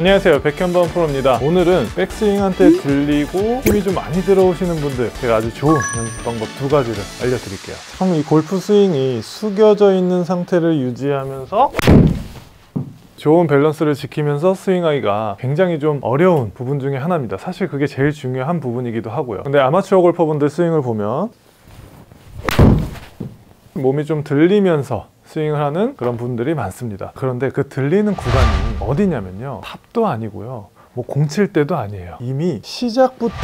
안녕하세요. 백현범 프로입니다. 오늘은 백스윙할 때 들리고 힘이 좀 많이 들어오시는 분들 제가 아주 좋은 연습 방법 두 가지를 알려드릴게요. 참 이 골프 스윙이 숙여져 있는 상태를 유지하면서 좋은 밸런스를 지키면서 스윙하기가 굉장히 좀 어려운 부분 중에 하나입니다. 사실 그게 제일 중요한 부분이기도 하고요. 근데 아마추어 골퍼분들 스윙을 보면 몸이 좀 들리면서 스윙을 하는 그런 분들이 많습니다. 그런데 그 들리는 구간이 어디냐면요. 탑도 아니고요. 뭐 공칠 때도 아니에요. 이미 시작부터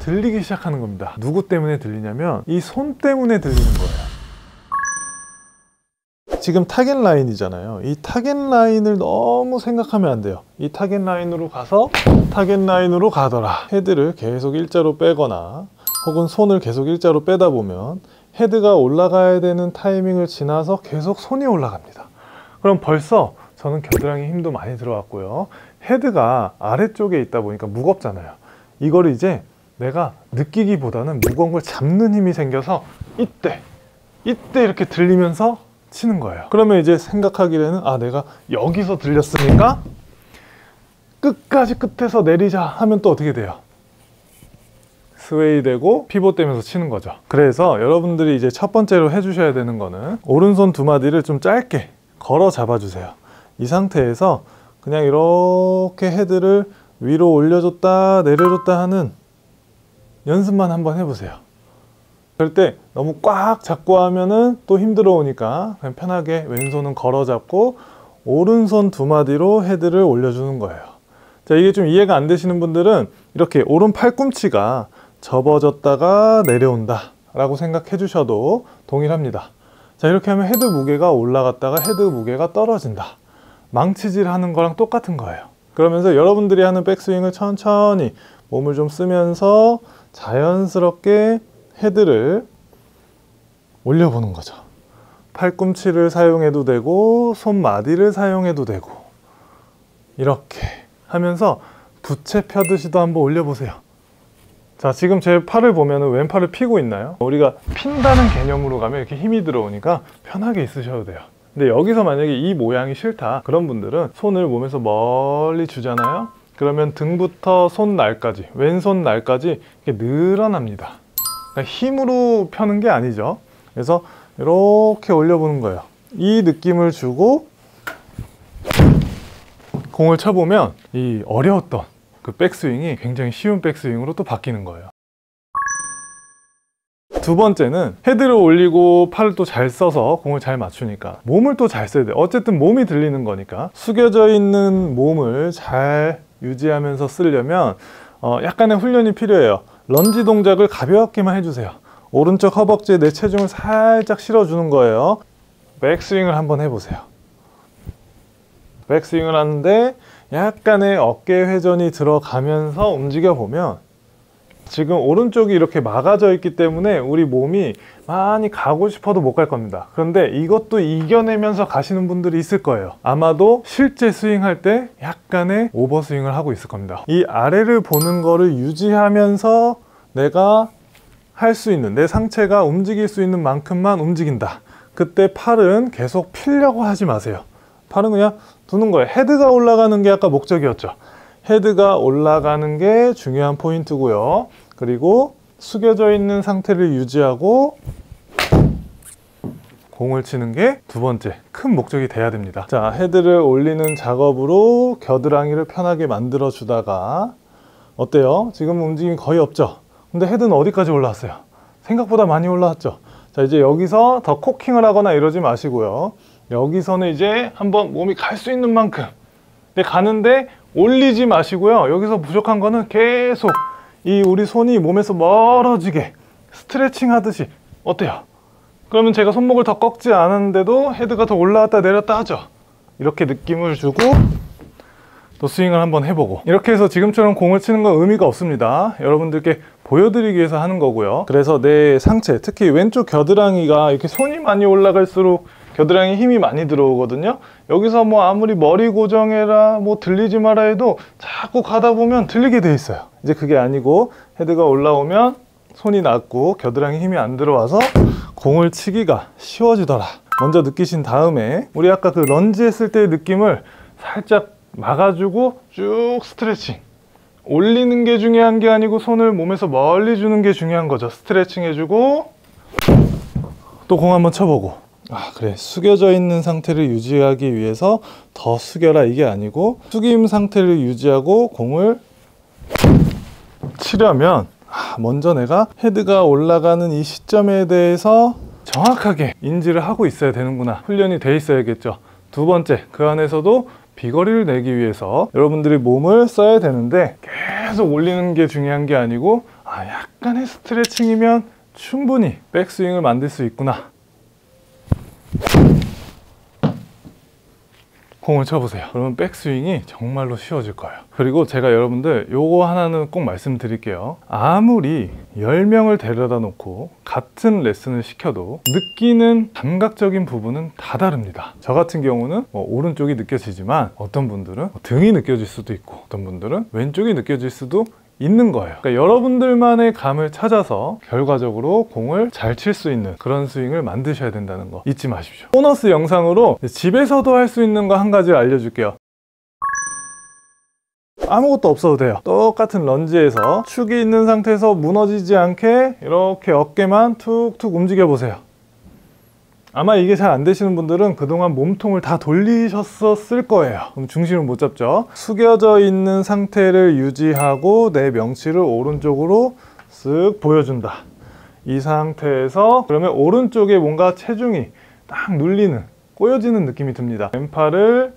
들리기 시작하는 겁니다. 누구 때문에 들리냐면 이 손 때문에 들리는 거예요. 지금 타겟 라인이잖아요. 이 타겟 라인을 너무 생각하면 안 돼요. 이 타겟 라인으로 가서 타겟 라인으로 가더라. 헤드를 계속 일자로 빼거나 혹은 손을 계속 일자로 빼다 보면 헤드가 올라가야 되는 타이밍을 지나서 계속 손이 올라갑니다. 그럼 벌써 저는 겨드랑이 힘도 많이 들어왔고요. 헤드가 아래쪽에 있다 보니까 무겁잖아요. 이거를 이제 내가 느끼기보다는 무거운 걸 잡는 힘이 생겨서 이때, 이때 이렇게 들리면서 치는 거예요. 그러면 이제 생각하기에는 아, 내가 여기서 들렸으니까 끝까지 끝에서 내리자 하면 또 어떻게 돼요? 스웨이 되고 피봇 되면서 치는 거죠. 그래서 여러분들이 이제 첫 번째로 해주셔야 되는 거는 오른손 두 마디를 좀 짧게 걸어 잡아 주세요. 이 상태에서 그냥 이렇게 헤드를 위로 올려줬다 내려줬다 하는 연습만 한번 해보세요. 그럴 때 너무 꽉 잡고 하면은 또 힘들어 오니까 그냥 편하게 왼손은 걸어 잡고 오른손 두 마디로 헤드를 올려주는 거예요. 자 이게 좀 이해가 안 되시는 분들은 이렇게 오른 팔꿈치가 접어졌다가 내려온다 라고 생각해 주셔도 동일합니다. 자 이렇게 하면 헤드 무게가 올라갔다가 헤드 무게가 떨어진다. 망치질 하는 거랑 똑같은 거예요. 그러면서 여러분들이 하는 백스윙을 천천히 몸을 좀 쓰면서 자연스럽게 헤드를 올려보는 거죠. 팔꿈치를 사용해도 되고 손마디를 사용해도 되고 이렇게 하면서 부채 펴듯이도 한번 올려보세요 자 지금 제 팔을 보면 왼팔을 피고 있나요? 우리가 핀다는 개념으로 가면 이렇게 힘이 들어오니까 편하게 있으셔도 돼요. 근데 여기서 만약에 이 모양이 싫다 그런 분들은 손을 몸에서 멀리 주잖아요? 그러면 등부터 손날까지 왼손 날까지 이렇게 늘어납니다. 그러니까 힘으로 펴는 게 아니죠. 그래서 이렇게 올려보는 거예요. 이 느낌을 주고 공을 쳐보면 이 어려웠던 그 백스윙이 굉장히 쉬운 백스윙으로 또 바뀌는 거예요. 두 번째는 헤드를 올리고 팔을 또 잘 써서 공을 잘 맞추니까 몸을 또 잘 써야 돼요. 어쨌든 몸이 들리는 거니까 숙여져 있는 몸을 잘 유지하면서 쓰려면 어, 약간의 훈련이 필요해요. 런지 동작을 가볍게만 해주세요. 오른쪽 허벅지에 내 체중을 살짝 실어주는 거예요. 백스윙을 한번 해보세요. 백스윙을 하는데 약간의 어깨 회전이 들어가면서 움직여 보면 지금 오른쪽이 이렇게 막아져 있기 때문에 우리 몸이 많이 가고 싶어도 못 갈 겁니다. 그런데 이것도 이겨내면서 가시는 분들이 있을 거예요. 아마도 실제 스윙할 때 약간의 오버스윙을 하고 있을 겁니다. 이 아래를 보는 거를 유지하면서 내가 할 수 있는 내 상체가 움직일 수 있는 만큼만 움직인다. 그때 팔은 계속 필려고 하지 마세요 팔은 그냥 두는 거예요 헤드가 올라가는 게 아까 목적이었죠 헤드가 올라가는 게 중요한 포인트고요 그리고 숙여져 있는 상태를 유지하고 공을 치는 게 두 번째 큰 목적이 돼야 됩니다 자 헤드를 올리는 작업으로 겨드랑이를 편하게 만들어 주다가 어때요? 지금 움직임이 거의 없죠? 근데 헤드는 어디까지 올라왔어요? 생각보다 많이 올라왔죠? 자 이제 여기서 더 코킹을 하거나 이러지 마시고요 여기서는 이제 한번 몸이 갈 수 있는 만큼. 근데 가는데 올리지 마시고요. 여기서 부족한 거는 계속 이 우리 손이 몸에서 멀어지게 스트레칭 하듯이. 어때요? 그러면 제가 손목을 더 꺾지 않았는데도 헤드가 더 올라왔다 내렸다 하죠? 이렇게 느낌을 주고 또 스윙을 한번 해보고. 이렇게 해서 지금처럼 공을 치는 건 의미가 없습니다. 여러분들께 보여드리기 위해서 하는 거고요. 그래서 내 상체 특히 왼쪽 겨드랑이가 이렇게 손이 많이 올라갈수록 겨드랑이 힘이 많이 들어오거든요 여기서 뭐 아무리 머리 고정해라 뭐 들리지 마라 해도 자꾸 가다 보면 들리게 돼 있어요 이제 그게 아니고 헤드가 올라오면 손이 낮고 겨드랑이 힘이 안 들어와서 공을 치기가 쉬워지더라 먼저 느끼신 다음에 우리 아까 그 런지 했을 때의 느낌을 살짝 막아주고 쭉 스트레칭. 올리는 게 중요한 게 아니고 손을 몸에서 멀리 주는 게 중요한 거죠. 스트레칭 해주고 또 공 한번 쳐보고. 아 그래. 숙여져 있는 상태를 유지하기 위해서 더 숙여라. 이게 아니고 숙임 상태를 유지하고 공을 치려면 아, 먼저 내가 헤드가 올라가는 이 시점에 대해서 정확하게 인지를 하고 있어야 되는구나. 훈련이 돼 있어야겠죠. 두 번째 그 안에서도 비거리를 내기 위해서 여러분들이 몸을 써야 되는데 계속 올리는 게 중요한 게 아니고 아 약간의 스트레칭이면 충분히 백스윙을 만들 수 있구나 공을 쳐보세요. 그러면 백스윙이 정말로 쉬워질 거예요. 그리고 제가 여러분들 요거 하나는 꼭 말씀드릴게요. 아무리 10명을 데려다 놓고 같은 레슨을 시켜도 느끼는 감각적인 부분은 다 다릅니다. 저 같은 경우는 뭐 오른쪽이 느껴지지만 어떤 분들은 등이 느껴질 수도 있고 어떤 분들은 왼쪽이 느껴질 수도 있는 거예요. 그러니까 여러분들만의 감을 찾아서 결과적으로 공을 잘 칠 수 있는 그런 스윙을 만드셔야 된다는 거 잊지 마십시오. 보너스 영상으로 집에서도 할 수 있는 거 한 가지 알려줄게요. 아무것도 없어도 돼요. 똑같은 런지에서 축이 있는 상태에서 무너지지 않게 이렇게 어깨만 툭툭 움직여 보세요. 아마 이게 잘 안 되시는 분들은 그동안 몸통을 다 돌리셨었을 거예요. 그럼 중심을 못 잡죠. 숙여져 있는 상태를 유지하고 내 명치를 오른쪽으로 쓱 보여준다. 이 상태에서 그러면 오른쪽에 뭔가 체중이 딱 눌리는 꼬여지는 느낌이 듭니다. 왼팔을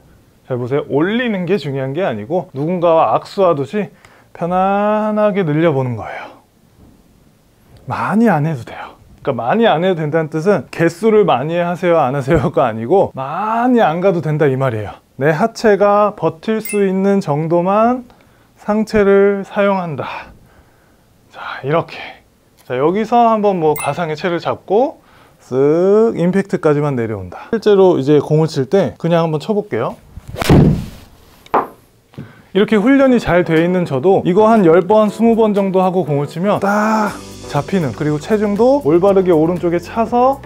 잘 보세요. 올리는 게 중요한 게 아니고 누군가와 악수하듯이 편안하게 늘려보는 거예요. 많이 안 해도 돼요. 그러니까 많이 안 해도 된다는 뜻은 개수를 많이 하세요 안 하세요가 아니고 많이 안 가도 된다 이 말이에요. 내 하체가 버틸 수 있는 정도만 상체를 사용한다. 자 이렇게. 자 여기서 한번 뭐 가상의 채를 잡고 쓱 임팩트까지만 내려온다. 실제로 이제 공을 칠 때 그냥 한번 쳐볼게요. 이렇게 훈련이 잘 돼 있는 저도 이거 한 10번, 20번 정도 하고 공을 치면 딱 잡히는 그리고 체중도 올바르게 오른쪽에 차서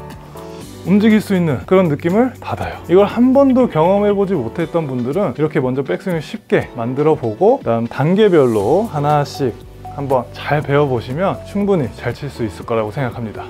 움직일 수 있는 그런 느낌을 받아요. 이걸 한 번도 경험해보지 못했던 분들은 이렇게 먼저 백스윙을 쉽게 만들어 보고 그다음 단계별로 하나씩 한번 잘 배워보시면 충분히 잘 칠 수 있을 거라고 생각합니다